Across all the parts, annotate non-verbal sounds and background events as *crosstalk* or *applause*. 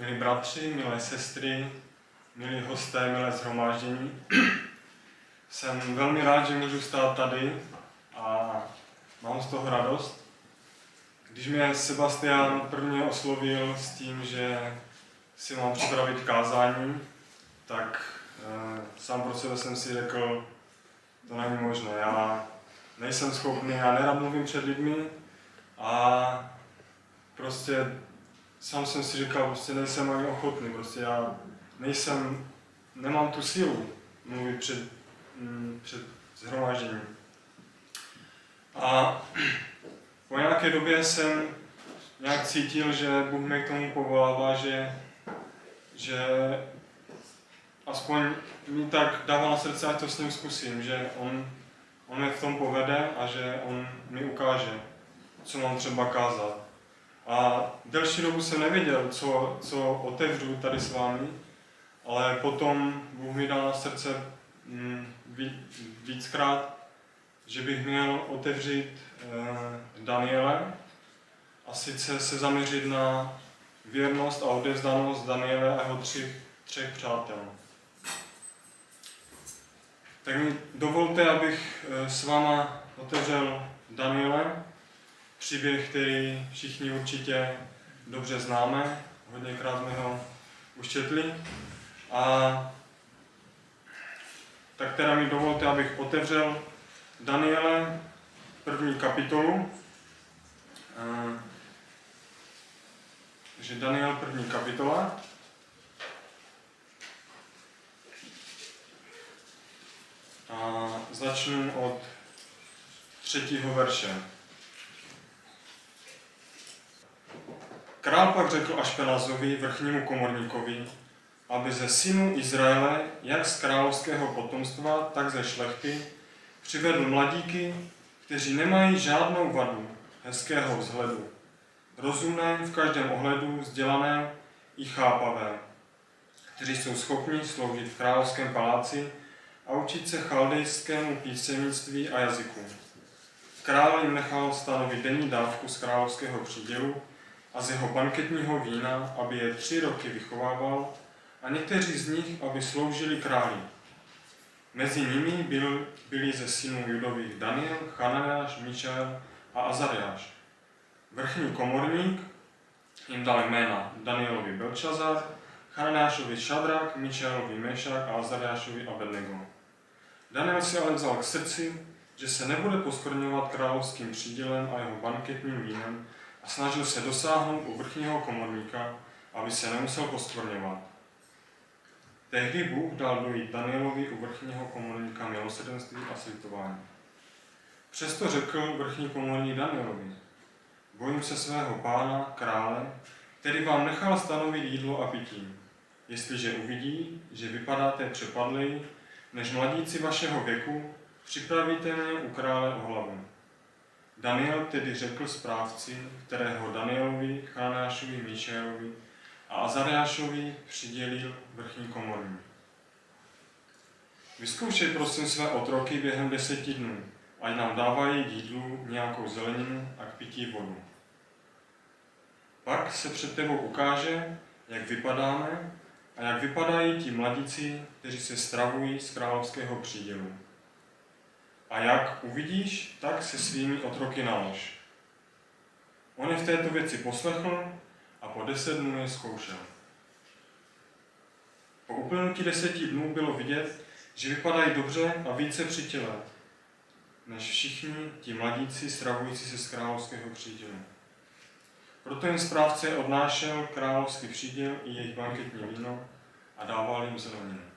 milí bratři, milé sestry, milí hosté, milé zhromáždění. Jsem velmi rád, že můžu stát tady a mám z toho radost. Když mě Sebastian prvně oslovil s tím, že si mám připravit kázání, tak e, sám pro sebe jsem si řekl, to není možné. Já nejsem schopný, já nerad mluvím před lidmi a prostě sám jsem si říkal, prostě nejsem ani ochotný, prostě já nejsem, nemám tu sílu mluvit před, mm, před zhromážděním. A po nějaké době jsem nějak cítil, že Bůh mě k tomu povolává, že, že aspoň mi tak dává na srdce, ať to s ním zkusím, že on, on mě v tom povede a že on mi ukáže, co mám třeba kázat. A delší dobu jsem nevěděl, co, co otevřu tady s vámi, ale potom Bůh mi dal na srdce mm, víckrát, že bych měl otevřít eh, Daniele a sice se zaměřit na věrnost a odevzdanost Daniele a jeho tři, třech přátel. Tak mi dovolte, abych eh, s váma otevřel Daniele, příběh, který všichni určitě dobře známe, hodněkrát jsme ho už četli. A tak teda mi dovolte, abych otevřel Daniele první kapitolu. Takže Daniel první kapitola. A začnu od třetího verše. Král pak řekl Ašpenazovi, vrchnímu komorníkovi, aby ze synů Izraele, jak z královského potomstva, tak ze šlechty, přivedl mladíky, kteří nemají žádnou vadu hezkého vzhledu, rozumné v každém ohledu, vzdělané i chápavé, kteří jsou schopni sloužit v královském paláci a učit se chaldejskému písemnictví a jazyku. Král jim nechal stanovit denní dávku z královského přídělu a z jeho banketního vína, aby je tři roky vychovával, a někteří z nich, aby sloužili králi. Mezi nimi byl, byli ze synů judových Daniel, Chananáš, Mišel a Azariáš. Vrchní komorník jim dal jména Danielovi Belčazar, Chananášovi Šadrak, Mišelovi Mešak a Azariášovi Abednego. Daniel si ale vzal k srdci, že se nebude poskorňovat královským přídělem a jeho banketním vínem, a snažil se dosáhnout u vrchního komorníka, aby se nemusel postvorňovat. Tehdy Bůh dal dojít Danielovi u vrchního komorníka milosedenství a slitování. Přesto řekl vrchní komorník Danielovi, bojím se svého pána, krále, který vám nechal stanovit jídlo a pití. Jestliže uvidí, že vypadáte přepadlej, než mladíci vašeho věku, připravíte mě u krále o hlavu. Daniel tedy řekl správci, kterého Danielovi, Chanášovi, Míšejovi a Azariášovi přidělil vrchní komorní. Vyzkoušej prosím své otroky během deseti dnů, ať nám dávají jídlu nějakou zeleninu a k pití vodu. Pak se před tebou ukáže, jak vypadáme a jak vypadají ti mladíci, kteří se stravují z královského přídělu. A jak uvidíš, tak se svými otroky nalož. On je v této věci poslechl a po deset dnů je zkoušel. Po uplynutí deseti dnů bylo vidět, že vypadají dobře a více při těle, než všichni ti mladíci stravující se z královského přídělu. Proto jim správce odnášel královský příděl i jejich banketní víno a dával jim zeleninu.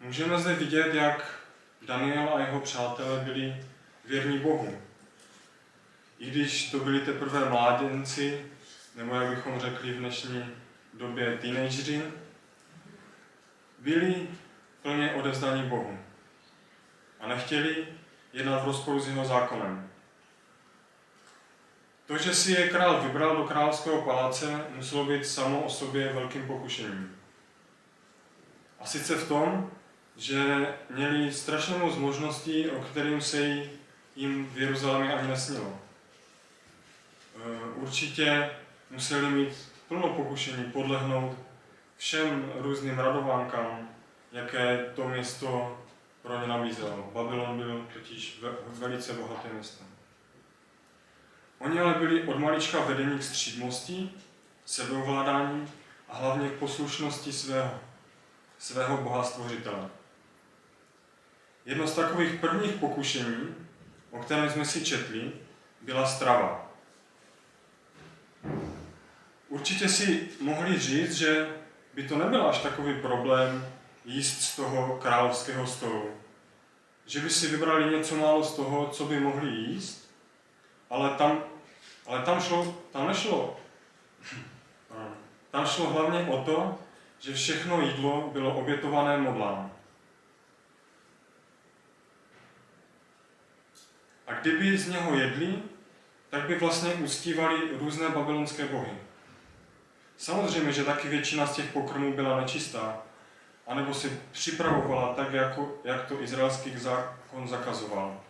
Můžeme zde vidět, jak Daniel a jeho přátelé byli věrní Bohu. I když to byli teprve mládenci, nebo jak bychom řekli v dnešní době teenagery, byli plně odevzdaní Bohu a nechtěli jednat v rozporu s jeho zákonem. To, že si je král vybral do královského paláce, muselo být samo o sobě velkým pokušením. A sice v tom, že měli strašnou moc možností, o kterým se jim v Jeruzalémě ani nesnilo. určitě museli mít plno pokušení podlehnout všem různým radovánkám, jaké to město pro ně nabízelo. Babylon byl totiž velice bohaté město. Oni ale byli od malička vedení k střídmosti, sebeovládání a hlavně k poslušnosti svého, svého boha stvořitele. Jedno z takových prvních pokušení, o kterém jsme si četli, byla strava. Určitě si mohli říct, že by to nebyl až takový problém jíst z toho královského stolu. Že by si vybrali něco málo z toho, co by mohli jíst, ale tam, ale tam, šlo, tam nešlo. Tam šlo hlavně o to, že všechno jídlo bylo obětované modlám. A kdyby z něho jedli, tak by vlastně uctívali různé babylonské bohy. Samozřejmě, že taky většina z těch pokrmů byla nečistá, anebo si připravovala tak, jako, jak to izraelský zákon zakazoval.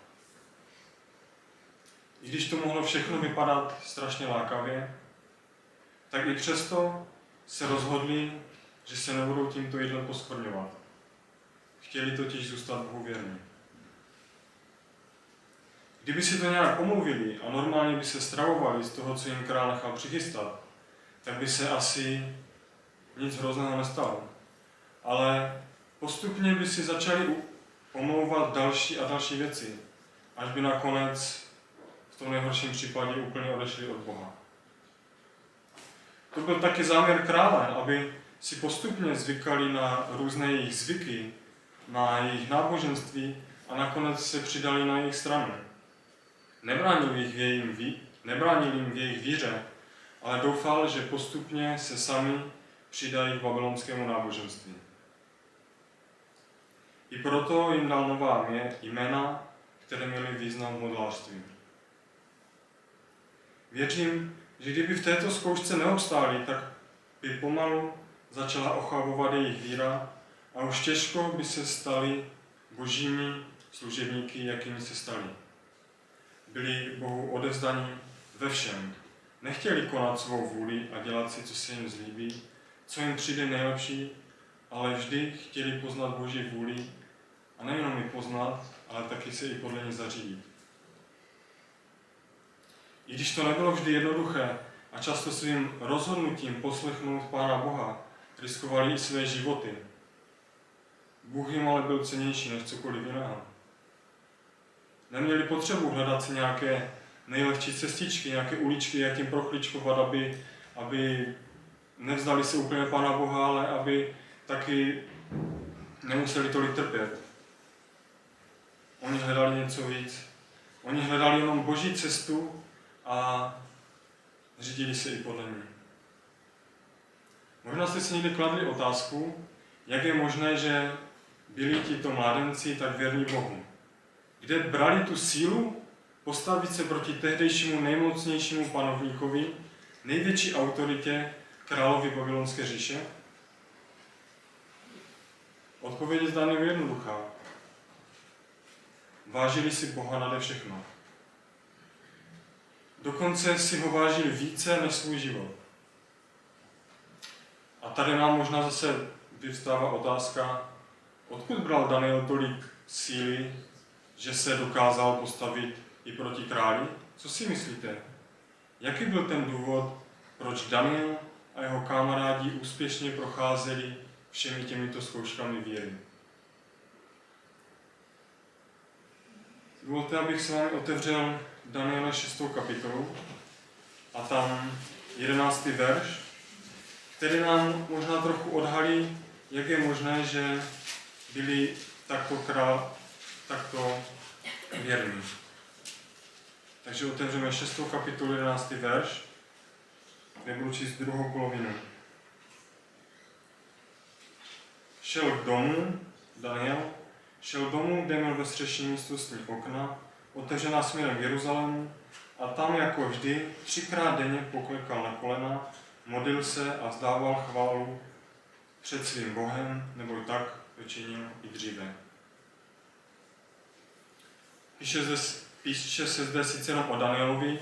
I když to mohlo všechno vypadat strašně lákavě, tak i přesto se rozhodli, že se nebudou tímto jídlem poskvrňovat. Chtěli totiž zůstat Bohu věrní. Kdyby si to nějak omluvili a normálně by se stravovali z toho, co jim král nechal přichystat, tak by se asi nic hrozného nestalo. Ale postupně by si začali omlouvat další a další věci, až by nakonec v tom nejhorším případě úplně odešli od Boha. To byl taky záměr krále, aby si postupně zvykali na různé jejich zvyky, na jejich náboženství a nakonec se přidali na jejich stranu. Nebránil jich v jejím, nebránil jim v jejich víře, ale doufal, že postupně se sami přidají k babylonskému náboženství. I proto jim dal nová jména, které měly význam v modlářství. Věřím, že kdyby v této zkoušce neobstáli, tak by pomalu začala ochabovat jejich víra a už těžko by se stali božími služebníky, jakými se stali. Byli Bohu odevzdaní ve všem, Nechtěli konat svou vůli a dělat si, co se jim zlíbí, co jim přijde nejlepší, ale vždy chtěli poznat Boží vůli a nejenom ji poznat, ale taky se i podle ní zařídit. I když to nebylo vždy jednoduché a často svým rozhodnutím poslechnout Pána Boha, riskovali i své životy. Bůh jim ale byl cenější než cokoliv jiného. Neměli potřebu hledat si nějaké nejlehčí cestičky, nějaké uličky, jak jim prochličkovat, aby, aby nevzdali se úplně Pána Boha, ale aby taky nemuseli tolik trpět. Oni hledali něco víc. Oni hledali jenom boží cestu a řídili se i podle ní. Možná jste si někdy kladli otázku, jak je možné, že byli tito mládenci tak věrní Bohu. Kde brali tu sílu postavit se proti tehdejšímu nejmocnějšímu panovníkovi, největší autoritě královi babylonské říše? Odpověď je zdánlivě jednoduchá. Vážili si Boha nade všechno. Dokonce si ho vážili více než svůj život. A tady nám možná zase vyvstává otázka, odkud bral Daniel tolik síly, že se dokázal postavit i proti králi? Co si myslíte? Jaký byl ten důvod, proč Daniel a jeho kamarádi úspěšně procházeli všemi těmito zkouškami víry? Dovolte, abych s vámi otevřel Daniela 6. kapitolu a tam 11. verš, který nám možná trochu odhalí, jak je možné, že byli takto, takto věrní. Takže otevřeme 6. kapitolu 11. verš. Nebudu číst druhou polovinu. Šel k domu, Daniel, šel domů, kde měl ve střešní místnosti okna, otevřená směrem k Jeruzalému, a tam jako vždy třikrát denně poklekal na kolena, modlil se a zdával chválu před svým Bohem, nebo tak to činil i dříve. Píše zde Píše se zde sice jenom o Danielovi,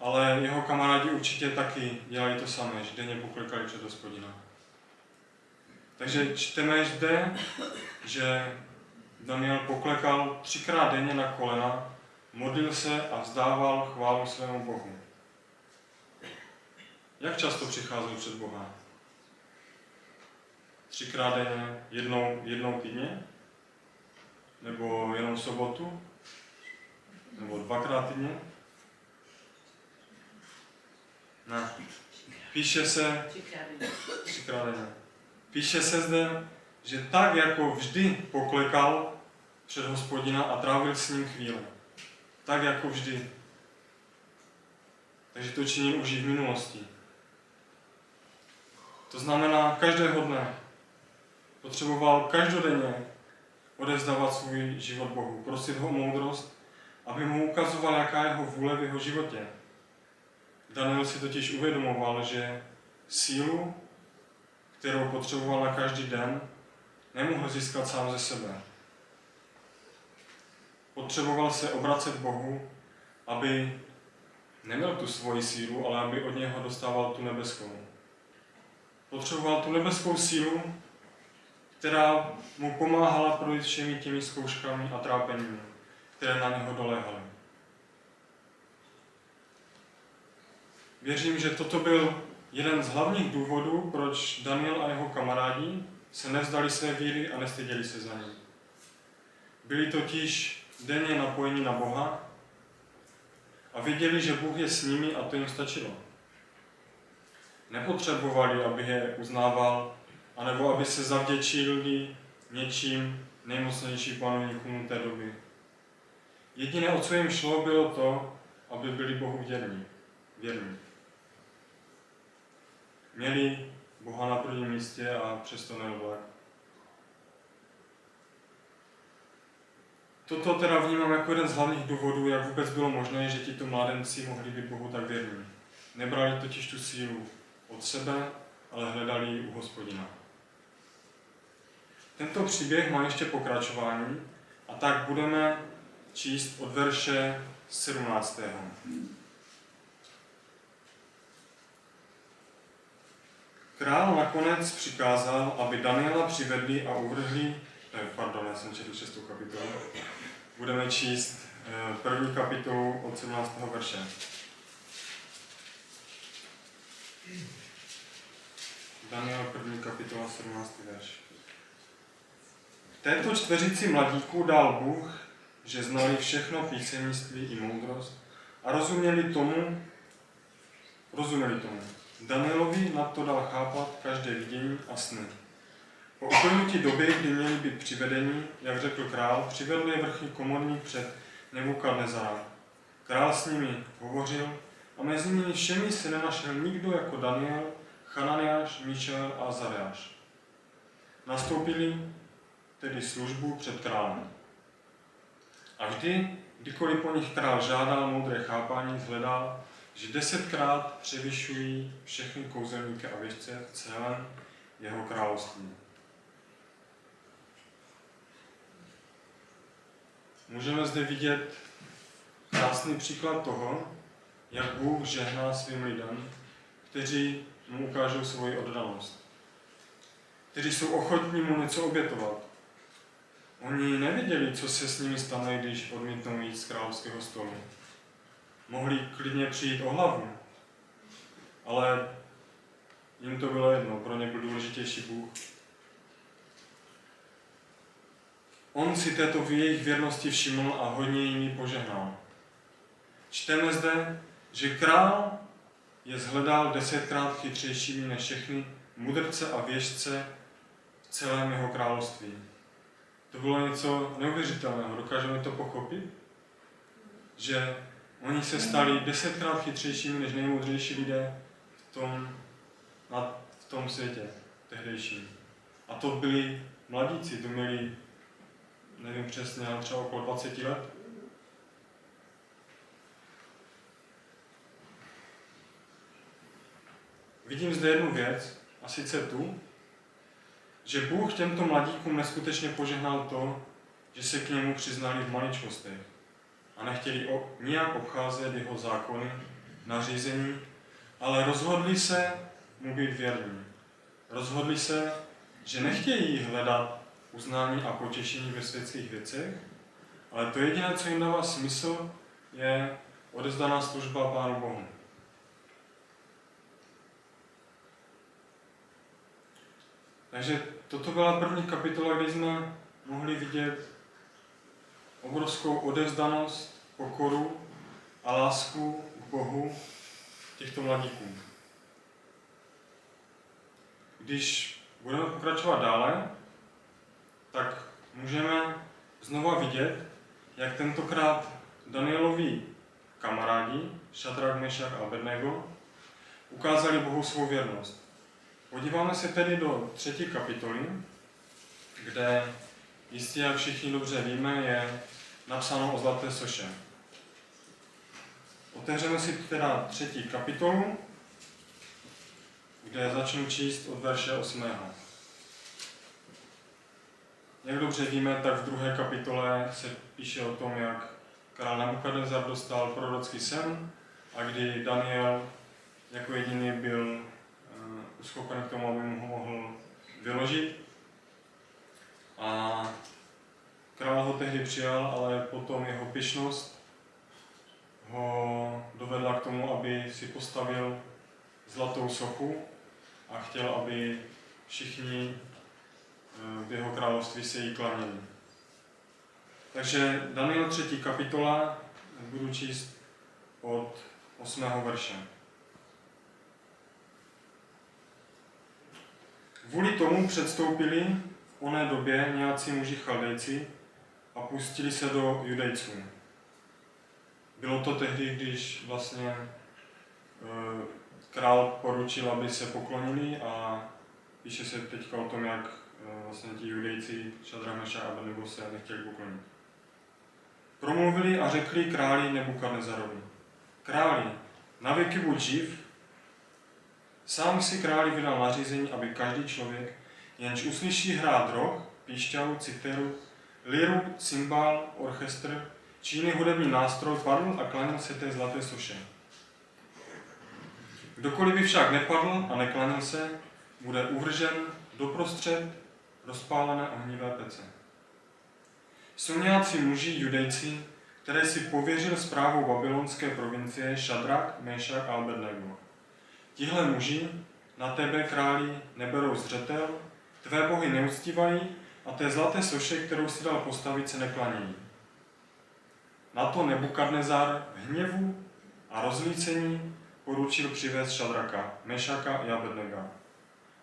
ale jeho kamarádi určitě taky dělali to samé, že denně poklikali před hospodina. Takže čteme zde, že Daniel poklekal třikrát denně na kolena, modlil se a vzdával chválu svému Bohu. Jak často přicházel před Boha? Třikrát denně, jednou, jednou týdně? Nebo jenom sobotu? Nebo dvakrát týdně? Ne. Píše se třikrát denně. Píše se zde, že tak jako vždy poklekal před hospodina a trávil s ním chvíle. Tak jako vždy. Takže to činil už i v minulosti. To znamená, každého dne potřeboval každodenně odevzdávat svůj život Bohu, prosit ho o moudrost, aby mu ukazoval, jaká je jeho vůle v jeho životě. Daniel si totiž uvědomoval, že sílu, kterou potřeboval na každý den, nemohl získat sám ze sebe. Potřeboval se obracet Bohu, aby neměl tu svoji sílu, ale aby od něho dostával tu nebeskou. Potřeboval tu nebeskou sílu, která mu pomáhala projít všemi těmi zkouškami a trápeními, které na něho doléhaly. Věřím, že toto byl jeden z hlavních důvodů, proč Daniel a jeho kamarádi se nevzdali své víry a nestyděli se za ní. Byli totiž denně napojeni na Boha a věděli, že Bůh je s nimi a to jim stačilo. Nepotřebovali, aby je uznával, anebo aby se zavděčili něčím nejmocnější panovníkům té doby. Jediné, o co jim šlo, bylo to, aby byli Bohu věrní. věrní. Měli Boha na prvním místě a přesto neoblak. Toto teda vnímám jako jeden z hlavních důvodů, jak vůbec bylo možné, že tito mládenci mohli být Bohu tak věrní. Nebrali totiž tu sílu od sebe, ale hledali ji u hospodina. Tento příběh má ještě pokračování a tak budeme číst od verše 17. Král nakonec přikázal, aby Daniela přivedli a uvrhli, eh, pardon, já jsem četl šestou kapitolu, budeme číst eh, první kapitolu od 17. verše. Daniel první kapitola 17. verš. Této čtveřici mladíků dal Bůh, že znali všechno písemnictví i moudrost a rozuměli tomu, rozuměli tomu. Danielovi na to dal chápat každé vidění a sny. Po uplynutí doby, kdy měli být přivedeni, jak řekl král, přivedl je vrchní komorník před Nebukadnezara. Král s nimi hovořil a mezi nimi všemi se nenašel nikdo jako Daniel, Hananiáš, Míšel a Zareáš. Nastoupili tedy službu před králem. A vždy, kdykoliv po nich král žádal moudré chápání, zhledal, že desetkrát převyšují všechny kouzelníky a věžce v celém jeho království. Můžeme zde vidět krásný příklad toho, jak Bůh žehná svým lidem, kteří mu ukážou svoji oddanost. Kteří jsou ochotní mu něco obětovat. Oni nevěděli, co se s nimi stane, když odmítnou jít z královského stolu mohli klidně přijít o hlavu. Ale jim to bylo jedno, pro ně byl důležitější Bůh. On si této v jejich věrnosti všiml a hodně jim požehnal. Čteme zde, že král je zhledal desetkrát chytřejšími než všechny mudrce a věžce v celém jeho království. To bylo něco neuvěřitelného. Dokážeme to pochopit? Že Oni se stali desetkrát chytřejšími než nejmoudřejší lidé v tom, na, v tom světě tehdejším. A to byli mladíci, to měli, nevím přesně, ale třeba okolo 20 let. Vidím zde jednu věc, a sice tu, že Bůh těmto mladíkům neskutečně požehnal to, že se k němu přiznali v maličkostech a nechtěli o, nijak obcházet jeho zákony nařízení, ale rozhodli se mu být věrní. Rozhodli se, že nechtějí hledat uznání a potěšení ve světských věcech, ale to jediné, co jim dává smysl, je odezdaná služba Pánu Bohu. Takže toto byla první kapitola, kde jsme mohli vidět obrovskou odevzdanost, pokoru a lásku k Bohu těchto mladíků. Když budeme pokračovat dále, tak můžeme znova vidět, jak tentokrát Danielovi kamarádi, Shadrach, Meshach a Abednego, ukázali Bohu svou věrnost. Podíváme se tedy do třetí kapitoly, kde jistě, jak všichni dobře víme, je napsáno o zlaté soše. Otevřeme si teda třetí kapitolu, kde začnu číst od verše 8. Jak dobře víme, tak v druhé kapitole se píše o tom, jak král Nabukadnezar dostal prorocký sen a kdy Daniel jako jediný byl schopen k tomu, aby mu ho mohl vyložit. A král ho tehdy přijal, ale potom jeho pyšnost ho dovedla k tomu, aby si postavil zlatou sochu a chtěl, aby všichni eh, v jeho království se jí klaněli. Takže Daniel 3. kapitola budu číst od 8. verše. Kvůli tomu předstoupili v oné době nějací muži chaldejci a pustili se do judejců. Bylo to tehdy, když vlastně e, král poručil, aby se poklonili a píše se teďka o tom, jak e, vlastně ti judejci Šadrameša a Abednego se nechtěli poklonit. Promluvili a řekli králi Nebukadnezarovi. Králi, na věky buď živ, Sám si králi vydal nařízení, aby každý člověk, jenž uslyší hrát roh, píšťalu, citeru, liru, cymbál, orchestr či jiný hudební nástroj, padl a klanil se té zlaté soše. Kdokoliv by však nepadl a neklanil se, bude uvržen doprostřed rozpálené ohnivé pece. Jsou nějací muži, judejci, které si pověřil zprávou babylonské provincie Šadrak, Mešak a Abednego. Tihle muži na tebe, králi, neberou zřetel, tvé bohy neustívají a té zlaté soše, kterou si dal postavit, se neklanějí. Na to Nebukadnezar v hněvu a rozlícení poručil přivést Šadraka, Mešaka a Abednega.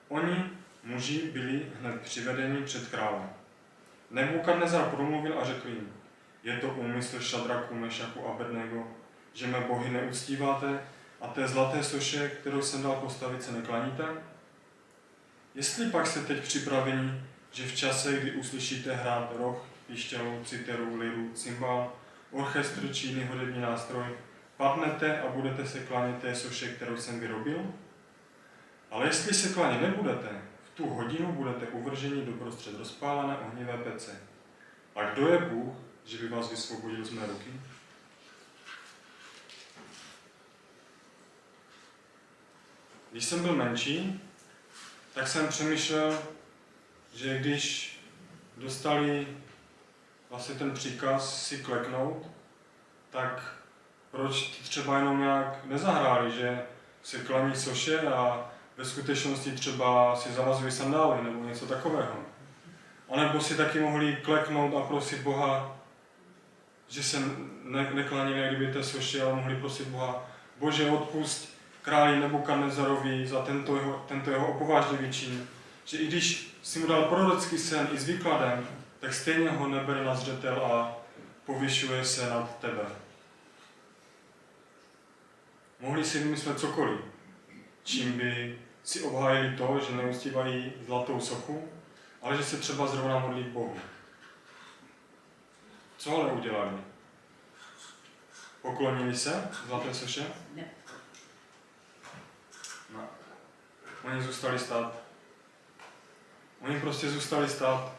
Oni, muži, byli hned přivedeni před krále. Nebukadnezar promluvil a řekl jim, je to úmysl Šadraku, Mešaku a Abednego, že mé bohy neustíváte a té zlaté soše, kterou jsem dal postavit, se neklaníte? Jestli pak se teď připravení, že v čase, kdy uslyšíte hrát roh, píšťalu, citeru, liru, cymbal, orchestr či jiný hudební nástroj, padnete a budete se klanět té soše, kterou jsem vyrobil? Ale jestli se klanět nebudete, v tu hodinu budete uvrženi do prostřed rozpálené ohnivé pece. A kdo je Bůh, že by vás vysvobodil z mé ruky? Když jsem byl menší, tak jsem přemýšlel, že když dostali vlastně ten příkaz si kleknout, tak proč třeba jenom nějak nezahráli, že si klaní soše a ve skutečnosti třeba si zavazují sandály nebo něco takového. A nebo si taky mohli kleknout a prosit Boha, že se ne, neklanili jak kdyby té soše, ale mohli prosit Boha, Bože odpust králi Nebukadnezarovi za tento jeho, tento jeho opovážlivý čin, že i když si mu dal prorocký sen i s výkladem, tak stejně ho nebere na zřetel a povyšuje se nad tebe. Mohli si vymyslet cokoliv, čím by si obhájili to, že neustívají zlatou sochu, ale že se třeba zrovna modlí Bohu. Co ale udělali? Poklonili se zlaté soše? Ne. Oni zůstali stát. Oni prostě zůstali stát.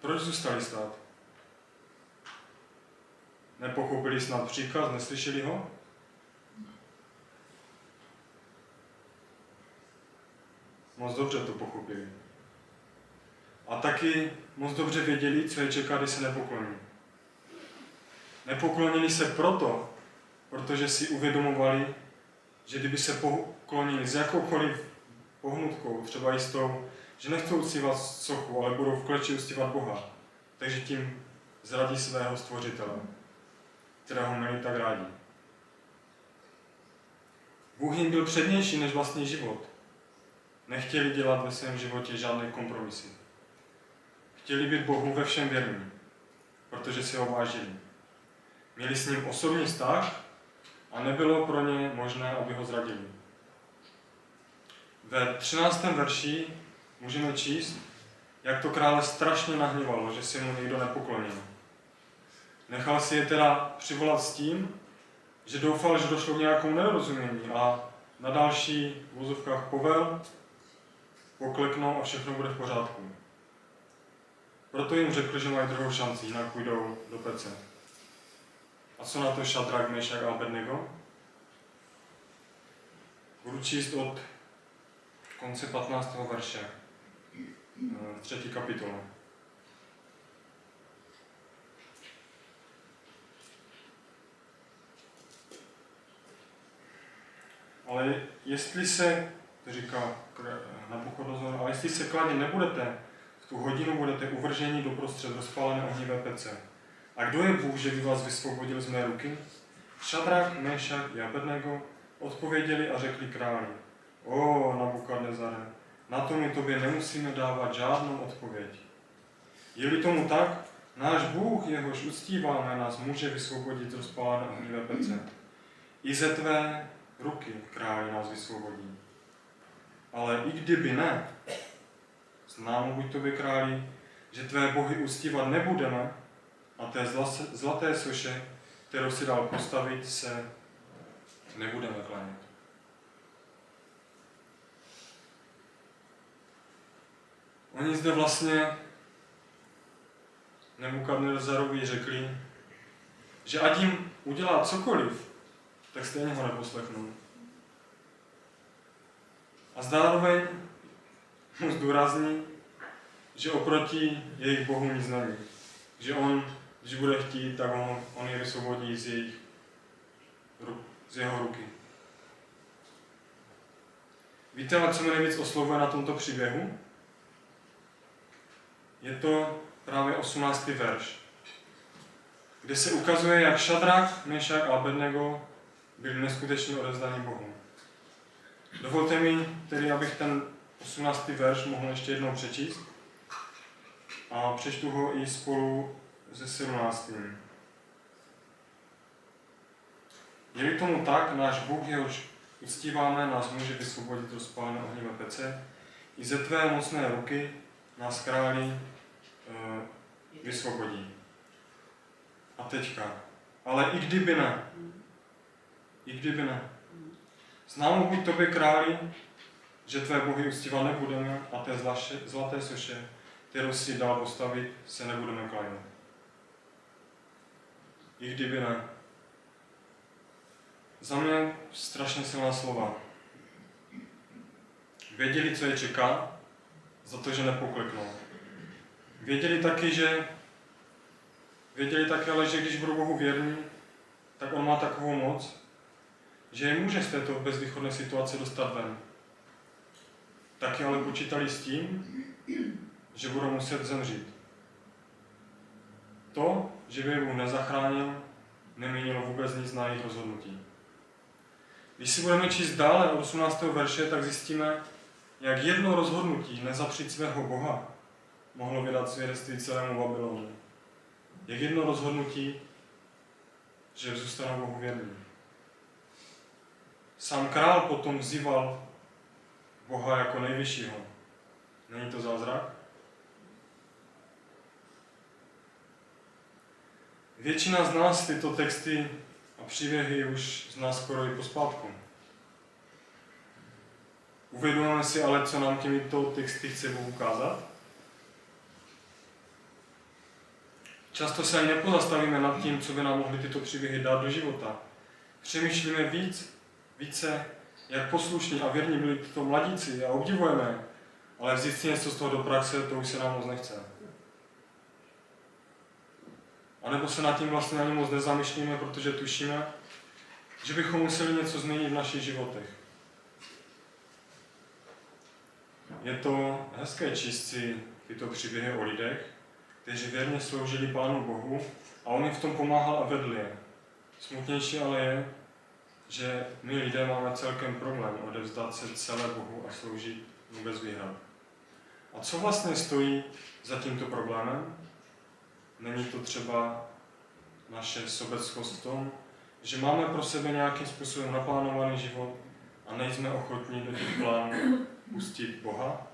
Proč zůstali stát? Nepochopili snad příkaz, neslyšeli ho? Moc dobře to pochopili. A taky moc dobře věděli, co je čeká, když se nepokloní. Nepoklonili se proto, protože si uvědomovali, že kdyby se po, poklonili s jakoukoliv pohnutkou, třeba i s tou, že nechcou uctívat sochu, ale budou v kleči uctívat Boha, takže tím zradí svého stvořitele, kterého měli tak rádi. Bůh jim byl přednější než vlastní život. Nechtěli dělat ve svém životě žádné kompromisy. Chtěli být Bohu ve všem věrní, protože si ho vážili. Měli s ním osobní vztah a nebylo pro ně možné, aby ho zradili. Ve 13. verši můžeme číst, jak to krále strašně nahněvalo, že si mu někdo nepoklonil. Nechal si je teda přivolat s tím, že doufal, že došlo k nějakému nedorozumění a na další vozovkách povel, pokleknou a všechno bude v pořádku. Proto jim řekl, že mají druhou šanci, jinak půjdou do pece. A co na to Šadrak, Mešak a Abednego? Budu číst od konce 15. verše, eh, třetí kapitola. Ale jestli se, to říká Nabuchodozor, ale jestli se kladně nebudete, v tu hodinu budete uvrženi do prostřed rozpálené ohnivé pece. A kdo je Bůh, že by vás vysvobodil z mé ruky? Šadrak, a Abednego odpověděli a řekli králi. O, Nabukadnezare, na to my tobě nemusíme dávat žádnou odpověď. Je-li tomu tak, náš Bůh, jehož uctíváme, nás může vysvobodit z rozpálené ohnivé pece. I ze tvé ruky králi nás vysvobodí. Ale i kdyby ne, známo buď tobě králi, že tvé bohy uctívat nebudeme a té zlaté soše, kterou si dal postavit, se nebudeme klanět. Oni zde vlastně Nebukadnezarovi řekli, že ať jim udělá cokoliv, tak stejně ho neposlechnou. A zároveň mu zdůrazní, že oproti jejich bohu nic není. Že on, když bude chtít, tak on, on je vysvobodí z, jejich, z jeho ruky. Víte, co mě nejvíc oslovuje na tomto příběhu? Je to právě 18. verš, kde se ukazuje, jak Šadrak, Mešak a Abednego byli neskutečně odevzdaní Bohu. Dovolte mi tedy, abych ten 18. verš mohl ještě jednou přečíst a přečtu ho i spolu se 17. Je-li tomu tak, náš Bůh, jehož uctíváme, nás může vysvobodit rozpálené ohnivé pece, i ze tvé mocné ruky nás králi vysvobodí. A teďka. Ale i kdyby ne, i kdyby ne. Známo buď tobě králi, že tvé bohy uctívat nebudeme a té zlaté soše, kterou si dal postavit, se nebudeme klánět. I kdyby ne. Za mě strašně silná slova. Věděli, co je čeká, za to, že nepokleknou. Věděli taky, že věděli taky, ale že když budou Bohu věrní, tak On má takovou moc, že je může z této bezvýchodné situace dostat ven. Taky ale počítali s tím, že budou muset zemřít. To, že by Bůh nezachránil, neměnilo vůbec nic na jejich rozhodnutí. Když si budeme číst dále od 18. verše, tak zjistíme, jak jedno rozhodnutí nezapřít svého Boha mohlo vydat svědectví celému Babylonu. Jak jedno rozhodnutí, že zůstanou Bohu věrný. Sám král potom vzýval Boha jako nejvyššího. Není to zázrak? Většina z nás tyto texty a příběhy už zná skoro i pospátku. Uvědomujeme si ale, co nám těmito texty chce Bůh ukázat? Často se ani nepozastavíme nad tím, co by nám mohly tyto příběhy dát do života. Přemýšlíme víc více, jak poslušní a věrní byli tyto mladíci a obdivujeme, ale vzít si něco z toho do praxe, to už se nám moc nechce. A nebo se nad tím vlastně ani moc nezamýšlíme, protože tušíme, že bychom museli něco změnit v našich životech. Je to hezké číst si tyto příběhy o lidech, kteří věrně sloužili Pánu Bohu a on jim v tom pomáhal a vedl je. Smutnější ale je, že my lidé máme celkem problém odevzdat se celé Bohu a sloužit mu bez výhrad. A co vlastně stojí za tímto problémem? Není to třeba naše sobeckost v tom, že máme pro sebe nějakým způsobem naplánovaný život a nejsme ochotní do těch plánů pustit Boha?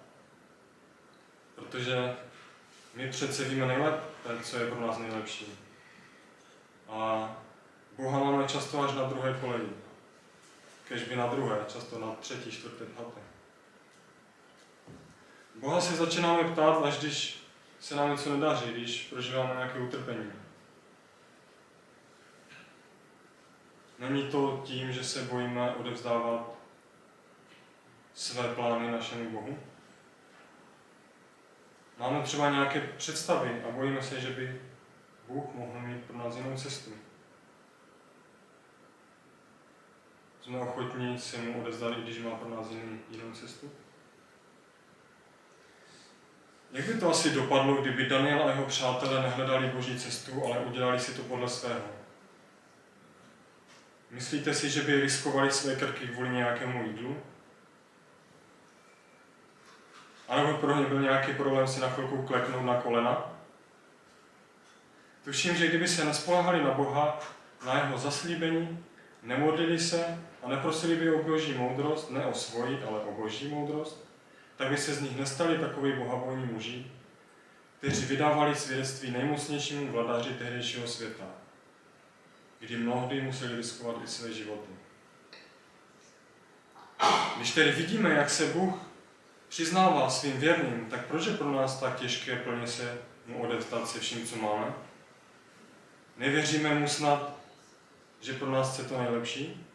Protože my přece víme nejlépe, co je pro nás nejlepší. A Boha máme často až na druhé koleji. Kež by na druhé, často na třetí, čtvrté, páté. Boha se začínáme ptát, až když se nám něco nedaří, když prožíváme nějaké utrpení. Není to tím, že se bojíme odevzdávat své plány našemu Bohu? Máme třeba nějaké představy a bojíme se, že by Bůh mohl mít pro nás jinou cestu. Jsme ochotní se mu odezdat, když má pro nás jiný, jinou cestu? Jak by to asi dopadlo, kdyby Daniel a jeho přátelé nehledali boží cestu, ale udělali si to podle svého? Myslíte si, že by riskovali své krky kvůli nějakému jídlu? A nebo pro ně byl nějaký problém si na chvilku kleknout na kolena? Tuším, že kdyby se nespolehali na Boha, na jeho zaslíbení, nemodlili se a neprosili by o boží moudrost, ne o svoji, ale o boží moudrost, tak by se z nich nestali takoví bohabojní muži, kteří vydávali svědectví nejmocnějšímu vladaři tehdejšího světa, kdy mnohdy museli riskovat i své životy. Když tedy vidíme, jak se Bůh přiznává svým věrným, tak proč je pro nás tak těžké plně se mu odevzdat se vším, co máme? Nevěříme mu snad, že pro nás chce to nejlepší?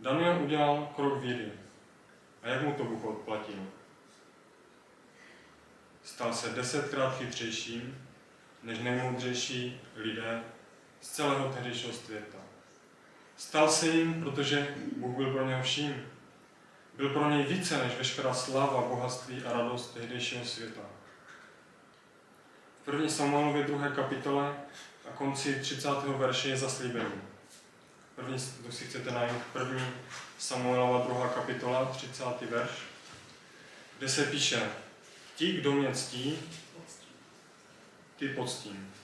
Daniel udělal krok víry. A jak mu to Bůh odplatil? Stal se desetkrát chytřejším než nejmoudřejší lidé z celého tehdejšího světa. Stal se jim, protože Bůh byl pro něho vším. Byl pro něj více než veškerá sláva, bohatství a radost tehdejšího světa. V první Samuelově druhé kapitole a konci 30. verše je zaslíbení. První, kdo si chcete najít, první Samuelova druhá kapitola, 30. verš, kde se píše, ti, kdo mě ctí, ty poctím.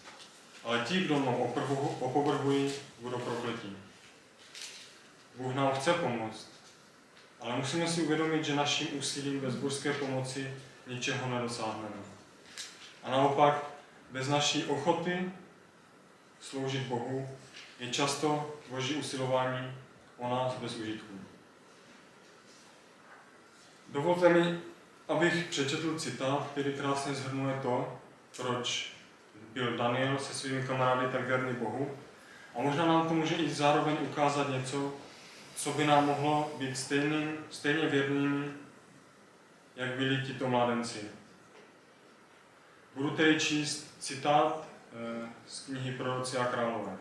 Ale ti, kdo mnou opovrhují, budou prokletí. Bůh nám chce pomoct, ale musíme si uvědomit, že naším úsilím bez božské pomoci ničeho nedosáhneme. A naopak, bez naší ochoty sloužit Bohu je často boží usilování o nás bez užitku. Dovolte mi, abych přečetl citát, který krásně zhrnuje to, proč byl Daniel se svými kamarády tak věrný Bohu. A možná nám to může i zároveň ukázat něco, co by nám mohlo být stejným, stejně věrným, jak byli tito mládenci. Budu tedy číst citát eh, z knihy Proroci a králové.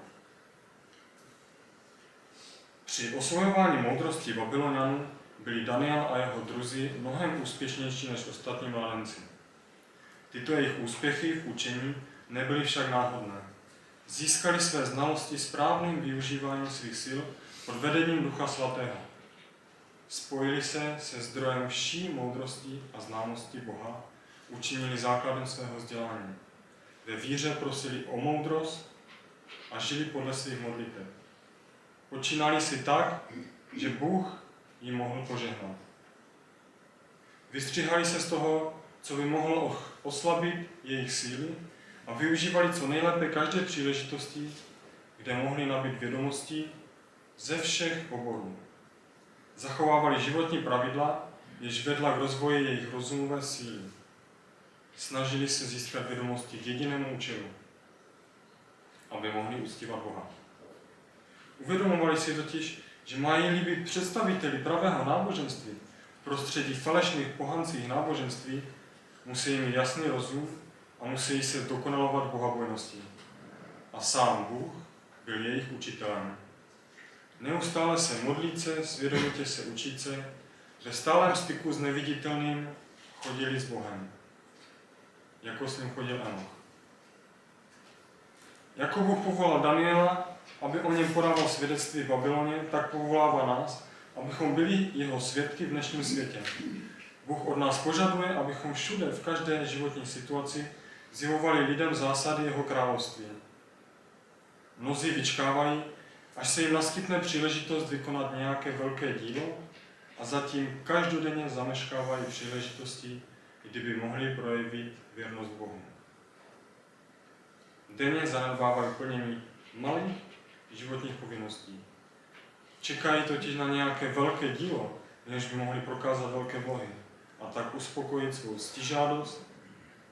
Při osvojování moudrosti Babylonianů byli Daniel a jeho druzi mnohem úspěšnější než ostatní mládenci. Tyto jejich úspěchy v učení nebyly však náhodné. Získali své znalosti správným využíváním svých sil pod vedením Ducha Svatého. Spojili se se zdrojem vší moudrosti a známosti Boha, učinili základem svého vzdělání. Ve víře prosili o moudrost a žili podle svých modlitev. Počínali si tak, že Bůh jim mohl požehnat. Vystřihali se z toho, co by mohlo oslabit jejich síly a využívali co nejlépe každé příležitosti, kde mohli nabít vědomostí ze všech oborů. Zachovávali životní pravidla, jež vedla k rozvoji jejich rozumové síly. Snažili se získat vědomosti k jedinému účelu, aby mohli uctívat Boha. Uvědomovali si totiž, že mají být představiteli pravého náboženství, v prostředí falešných pohancích náboženství musí mít jasný rozum a musí se dokonalovat bohabojností. A sám Bůh byl jejich učitelem. Neustále se modlít se, svědomitě se učit se, ve stálem styku s neviditelným chodili s Bohem, jako s ním chodil Enoch. Jako Bůh povolal Daniela, aby o něm podával svědectví v Babyloně, tak povolává nás, abychom byli jeho svědky v dnešním světě. Bůh od nás požaduje, abychom všude, v každé životní situaci, zjevovali lidem zásady jeho království. Mnozí vyčkávají, až se jim naskytne příležitost vykonat nějaké velké dílo a zatím každodenně zameškávají příležitosti, kdyby mohli projevit věrnost Bohu. Denně zanedbávají plnění malých životních povinností. Čekají totiž na nějaké velké dílo, než by mohli prokázat velké bohy a tak uspokojit svou stižádost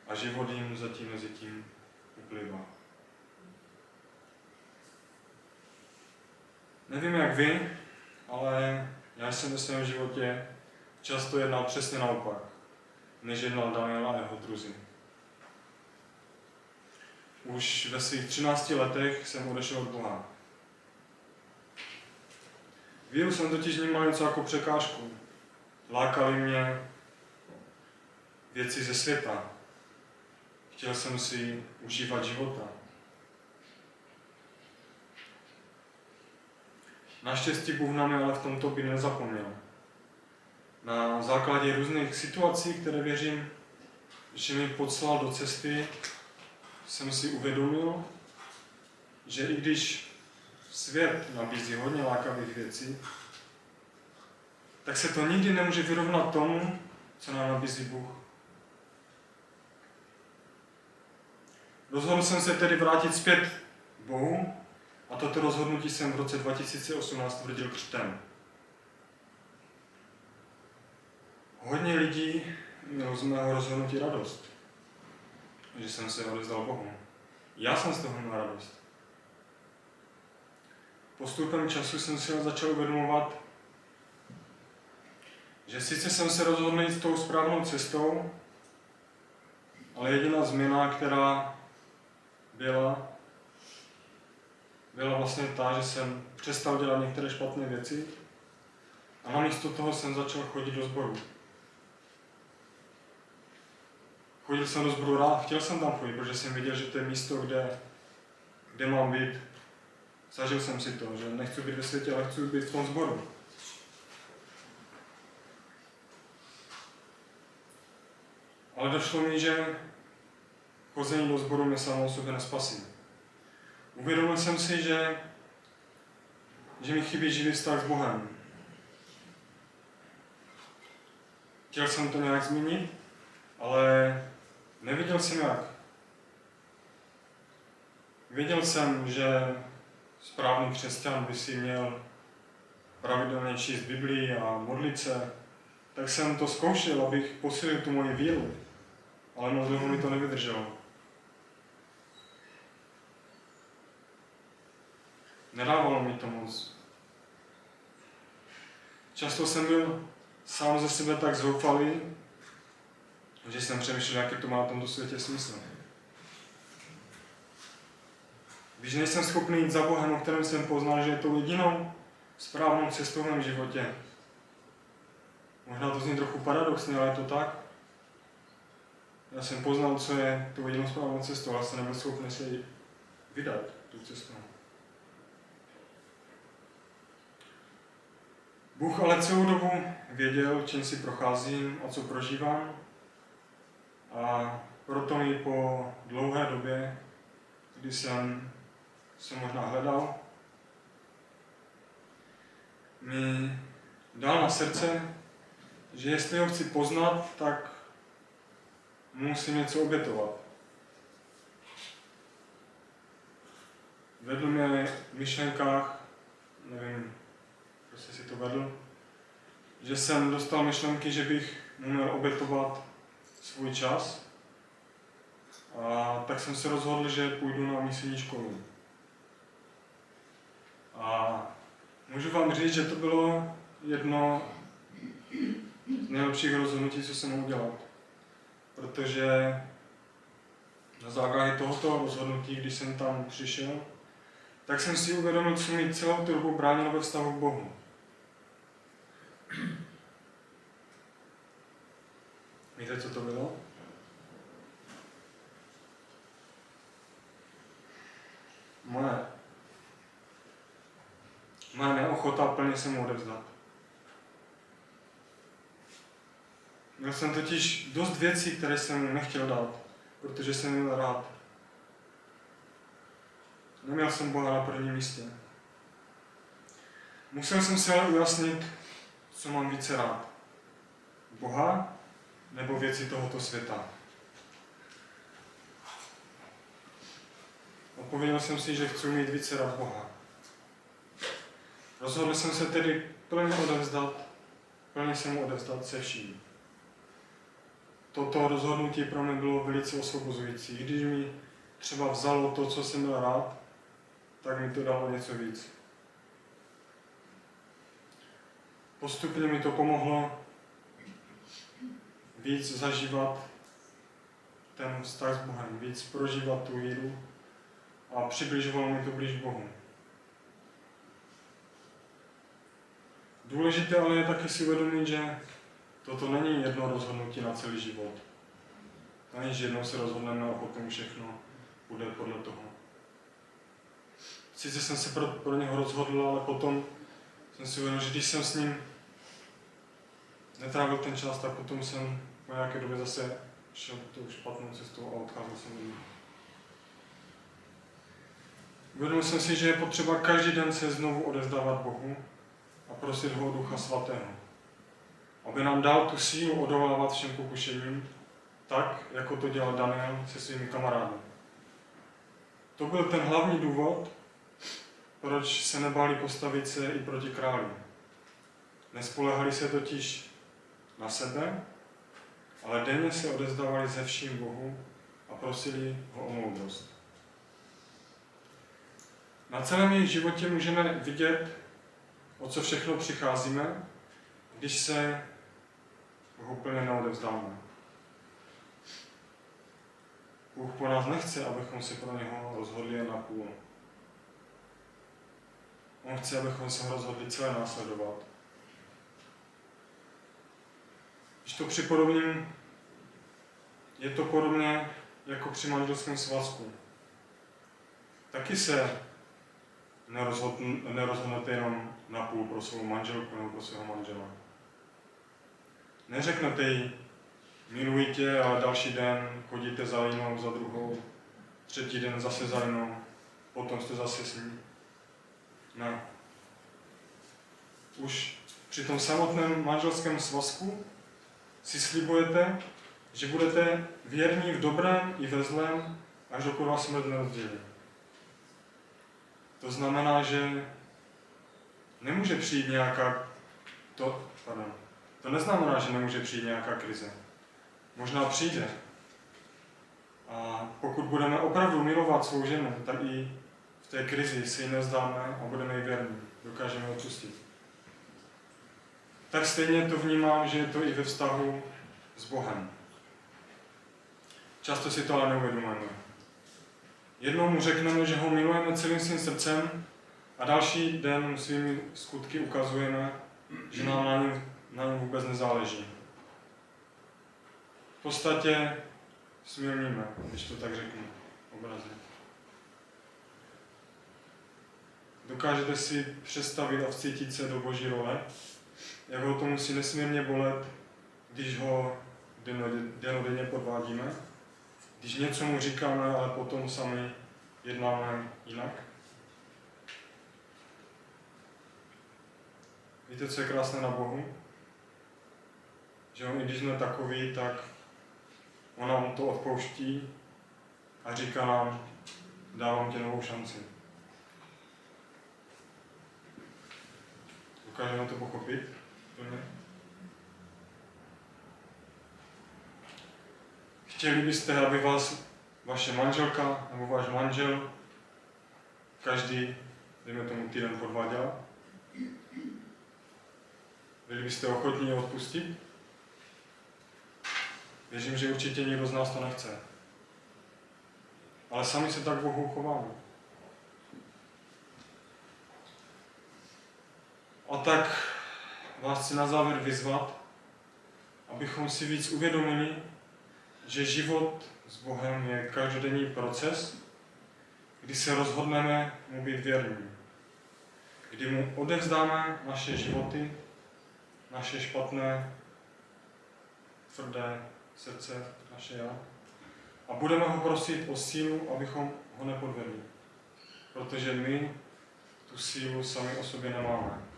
a život jim zatím mezi tím uplývá. Nevím jak vy, ale já jsem ve svém životě často jednal přesně naopak, než jednal Daniel a jeho druzy. Už ve svých 13 letech jsem odešel od Boha. Víru jsem totiž vnímal něco jako překážku. Lákali mě věci ze světa. Chtěl jsem si užívat života. Naštěstí Bůh na mě ale v tomto by nezapomněl. Na základě různých situací, které věřím, že mi poslal do cesty, jsem si uvědomil, že i když svět nabízí hodně lákavých věcí, tak se to nikdy nemůže vyrovnat tomu, co nám nabízí Bůh. Rozhodl jsem se tedy vrátit zpět k Bohu a toto rozhodnutí jsem v roce 2018 tvrdil křtem. Hodně lidí mělo z mého rozhodnutí radost, že jsem se odezdal Bohu. Já jsem z toho měl radost. Postupem času jsem si začal uvědomovat, že sice jsem se rozhodl jít tou správnou cestou, ale jediná změna, která byla, byla vlastně ta, že jsem přestal dělat některé špatné věci a namísto toho jsem začal chodit do sboru. Chodil jsem do sboru rád, chtěl jsem tam chodit, protože jsem viděl, že to je místo, kde, kde mám být. Zažil jsem si to, že nechci být ve světě, ale chci být v tom sboru. Ale došlo mi, že chození do sboru mě samo o sobě nespasí. Uvědomil jsem si, že, že mi chybí živý vztah s Bohem. Chtěl jsem to nějak zmínit, ale neviděl jsem jak. Věděl jsem, že správný křesťan by si měl pravidelně číst Biblii a modlit se, tak jsem to zkoušel, abych posílil tu moji víru. Ale dlouho mi to nevydrželo. Nedávalo mi to moc. Často jsem byl sám ze sebe tak zoufalý, že jsem přemýšlel, jaký to má v tomto světě smysl. Když nejsem schopný jít za Bohem, o kterém jsem poznal, že je to jedinou správnou cestou v mém životě. Možná to zní trochu paradoxně, ale je to tak. Já jsem poznal, co je tu jedinou správnou cestou, ale jsem nebyl schopný se vydat tu cestou. Bůh ale celou dobu věděl, čím si procházím a co prožívám. A proto mi po dlouhé době, kdy jsem se možná hledal, mi dal na srdce, že jestli ho chci poznat, tak musím něco obětovat. Vedl mě v myšlenkách, to vedl, že jsem dostal myšlenky, že bych měl obětovat svůj čas. A tak jsem se rozhodl, že půjdu na misijní školu. A můžu vám říct, že to bylo jedno z nejlepších rozhodnutí, co jsem dělat. Protože na základě tohoto rozhodnutí, když jsem tam přišel, tak jsem si uvědomil, co mi celou tu dobu bránilo ve vztahu k Bohu. Víte, co to bylo? Moje, moje neochota plně se mu odevzdat. Měl jsem totiž dost věcí, které jsem mu nechtěl dát, protože jsem měl rád. Neměl jsem Boha na prvním místě. Musel jsem si ale ujasnit, co mám více rád. Boha nebo věci tohoto světa. Odpověděl jsem si, že chci mít více rád Boha. Rozhodl jsem se tedy plně odevzdat, plně se mu odevzdat se vším. Toto rozhodnutí pro mě bylo velice osvobozující. Když mi třeba vzalo to, co jsem byl rád, tak mi to dalo něco víc. Postupně mi to pomohlo víc zažívat ten vztah s Bohem, víc prožívat tu víru a přibližovalo mi to blíž Bohu. Důležité ale je taky si uvědomit, že toto není jedno rozhodnutí na celý život. To není, že jednou se rozhodneme a potom všechno bude podle toho. Sice jsem se pro, pro něho rozhodl, ale potom jsem si uvědomil, že když jsem s ním netrávil ten čas, tak potom jsem po nějaké době zase šel tou špatnou cestou a odcházel jsem domů. Uvědomil jsem si, že je potřeba každý den se znovu odezdávat Bohu a prosit ho Ducha Svatého, aby nám dal tu sílu odolávat všem pokušením, tak, jako to dělal Daniel se svými kamarády. To byl ten hlavní důvod, proč se nebáli postavit se i proti králi. Nespolehali se totiž na sebe, ale denně se odezdávali ze vším Bohu a prosili ho o moudrost. Na celém jejich životě můžeme vidět, o co všechno přicházíme, když se Bohu plně neodevzdáme. Bůh po nás nechce, abychom se pro něho rozhodli na půl. On chce, abychom se ho rozhodli celé následovat. Když to připodobním, je to podobně jako při manželském svazku. Taky se nerozhodnete jenom na půl pro svou manželku nebo pro svého manžela. Neřeknete jí, miluji tě, ale další den chodíte za jinou, za druhou, třetí den zase za jinou, potom jste zase s ní. Ne. Už při tom samotném manželském svazku si slibujete, že budete věrní v dobrém i ve zlém, až dokud vás smrt nerozdělí. To znamená, že nemůže přijít nějaká, to, pardon, to neznamená, že nemůže přijít nějaká krize. Možná přijde. A pokud budeme opravdu milovat svou ženu, tak i v té krizi si ji nezdáme a budeme jí věrní. Dokážeme odpustit. Tak stejně to vnímám, že je to i ve vztahu s Bohem. Často si to ale neuvědomujeme. Jednou mu řekneme, že ho milujeme celým svým srdcem a další den svými skutky ukazujeme, že nám na něm, na něm vůbec nezáleží. V podstatě smilníme, když to tak řeknu obrazně. Dokážete si představit a vcítit se do boží role, jak ho to musí nesmírně bolet, když ho denodenně podvádíme, když něco mu říkáme, ale potom sami jednáme jinak. Víte, co je krásné na Bohu? Že on, i když jsme takový, tak on nám to odpouští a říká nám, dávám ti novou šanci. Dokážeme to pochopit? Chtěli byste, aby vás vaše manželka nebo váš manžel každý, dejme tomu, týden podváděl? Byli byste ochotní odpustit? Věřím, že určitě nikdo z nás to nechce. Ale sami se tak Bohu chováme. A tak vás chci na závěr vyzvat, abychom si víc uvědomili, že život s Bohem je každodenní proces, kdy se rozhodneme mu být věrní. Kdy mu odevzdáme naše životy, naše špatné, tvrdé srdce, naše já. A budeme ho prosit o sílu, abychom ho nepodvedli. Protože my tu sílu sami o sobě nemáme.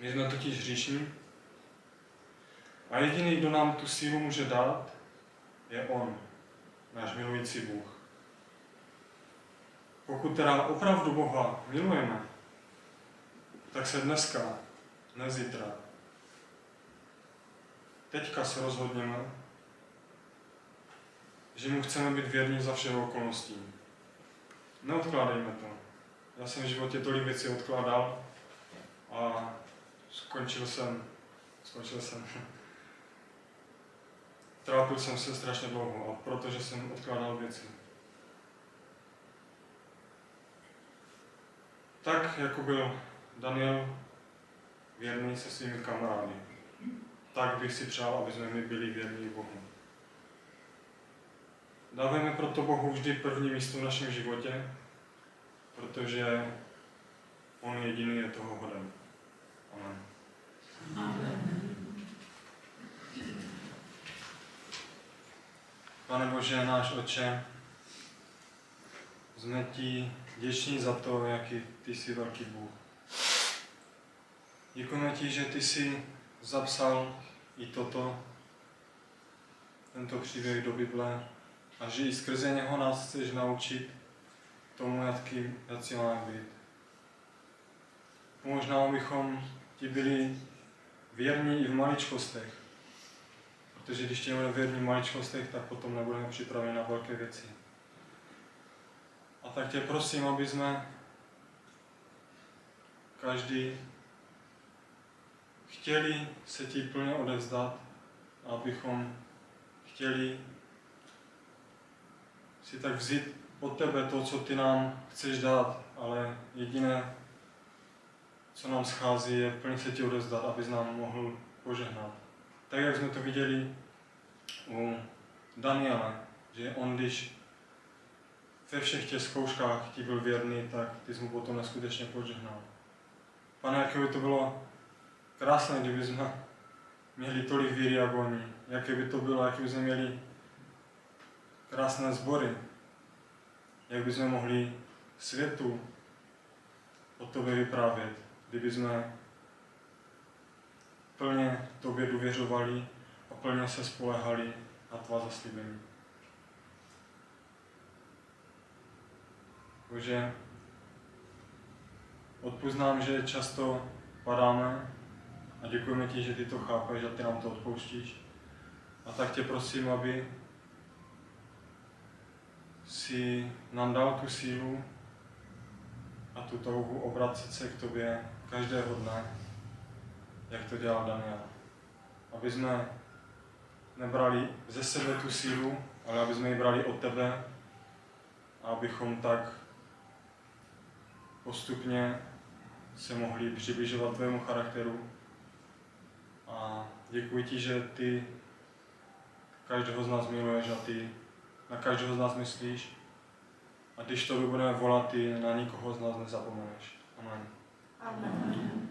My jsme totiž hříšní a jediný, kdo nám tu sílu může dát, je On, náš milující Bůh. Pokud teda opravdu Boha milujeme, tak se dneska, ne zítra, teďka se rozhodněme, že mu chceme být věrní za všeho okolností. Neodkládejme to. Já jsem v životě tolik věcí odkládal a skončil jsem, skončil jsem, *laughs* trápil jsem se strašně dlouho a protože jsem odkládal věci. Tak, jako byl Daniel věrný se svými kamarády, tak bych si přál, aby jsme my byli věrní Bohu. Dávejme proto Bohu vždy první místo v našem životě, protože On jediný je toho hoden. Pane Bože, náš Oče, jsme ti vděční za to, jaký ty jsi velký Bůh. Děkujeme ti, že ty jsi zapsal i toto, tento příběh do Bible a že i skrze něho nás chceš naučit tomu, jaký, jaký máme být. Možná, abychom ti byli věrní i v maličkostech. Protože když ti nebudeme věrní v maličkostech, tak potom nebudeme připraveni na velké věci. A tak tě prosím, aby jsme každý chtěli se ti plně odevzdat, abychom chtěli si tak vzít od tebe to, co ty nám chceš dát, ale jediné, co nám schází, je plně se ti odezdat, abys nám mohl požehnat. Tak, jak jsme to viděli u Daniela, že on, když ve všech těch zkouškách ti byl věrný, tak ty jsi mu potom neskutečně požehnal. Pane, jaké by to bylo krásné, kdyby jsme měli tolik víry a voní. Jaké by to bylo, jaké by jsme měli krásné sbory. Jak by jsme mohli světu o tobě vyprávět kdyby jsme plně Tobě důvěřovali a plně se spolehali na Tvá zaslíbení. Bože, odpoznám, že často padáme a děkujeme Ti, že Ty to chápeš a Ty nám to odpouštíš. A tak tě prosím, aby si nám dal tu sílu a tu touhu obracet se k Tobě každého dne, jak to dělal Daniel. Aby jsme nebrali ze sebe tu sílu, ale aby jsme ji brali od tebe a abychom tak postupně se mohli přibližovat tvému charakteru. A děkuji ti, že ty každého z nás miluješ a ty na každého z nás myslíš. A když to budeme volat, ty na nikoho z nás nezapomeneš. Amen. Amen.